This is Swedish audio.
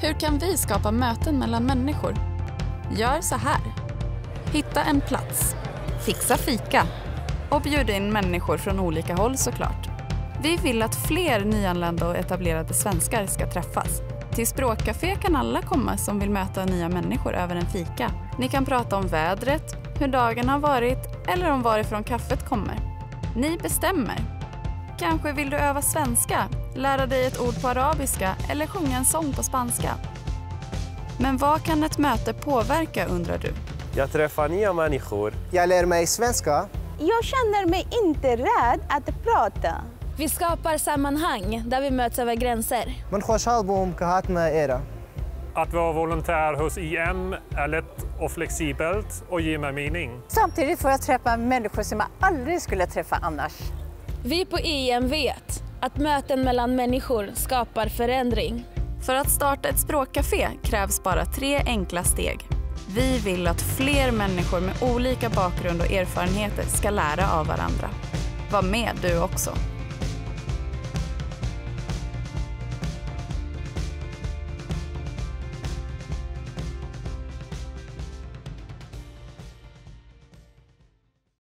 Hur kan vi skapa möten mellan människor? Gör så här. Hitta en plats. Fixa fika. Och bjud in människor från olika håll såklart. Vi vill att fler nyanlända och etablerade svenskar ska träffas. Till Språkcafé kan alla komma som vill möta nya människor över en fika. Ni kan prata om vädret, hur dagen har varit eller om varifrån kaffet kommer. Ni bestämmer. Kanske vill du öva svenska, lära dig ett ord på arabiska eller sjunga en sång på spanska. Men vad kan ett möte påverka undrar du? Jag träffar nya människor. Jag lär mig svenska. Jag känner mig inte rädd att prata. Vi skapar sammanhang där vi möts över gränser. من خوشحال بوم که هاتنا era. Att vara volontär hos IM är lätt och flexibelt och ger mig mening. Samtidigt får jag träffa människor som jag aldrig skulle träffa annars. Vi på IM vet att möten mellan människor skapar förändring. För att starta ett språkcafé krävs bara tre enkla steg. Vi vill att fler människor med olika bakgrund och erfarenheter ska lära av varandra. Var med du också.